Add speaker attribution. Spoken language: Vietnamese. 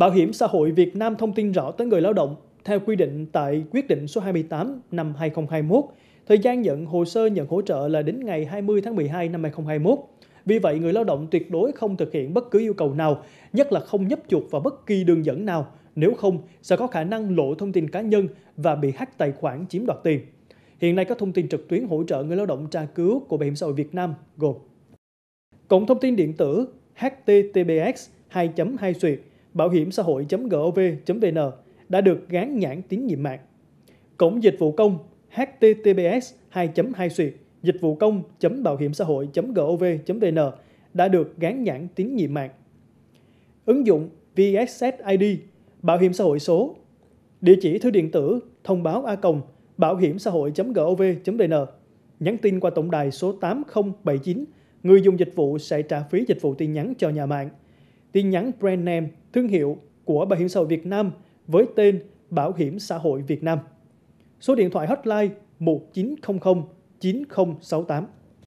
Speaker 1: Bảo hiểm xã hội Việt Nam thông tin rõ tới người lao động theo quy định tại quyết định số 28 năm 2021, thời gian nhận hồ sơ nhận hỗ trợ là đến ngày 20 tháng 12 năm 2021. Vì vậy, người lao động tuyệt đối không thực hiện bất cứ yêu cầu nào, nhất là không nhấp chuột vào bất kỳ đường dẫn nào, nếu không sẽ có khả năng lộ thông tin cá nhân và bị hack tài khoản chiếm đoạt tiền. Hiện nay các thông tin trực tuyến hỗ trợ người lao động tra cứu của Bảo hiểm xã hội Việt Nam gồm Cổng thông tin điện tử https 2 2 suyệt bảo hiểm xã hội.gov.vn đã được gán nhãn tín nhiệm mạng. Cổng dịch vụ công https 2 2 xuyệt dịch vụ công bảo hiểm xã hội.gov.vn đã được gán nhãn tín nhiệm mạng. Ứng dụng VSSID bảo hiểm xã hội số địa chỉ thư điện tử thông báo a còng bảo hiểm xã hội.gov.vn nhắn tin qua tổng đài số 8079 người dùng dịch vụ sẽ trả phí dịch vụ tin nhắn cho nhà mạng. Tin nhắn brand name, thương hiệu của Bảo hiểm xã hội Việt Nam với tên Bảo hiểm xã hội Việt Nam. Số điện thoại hotline 1900 9068.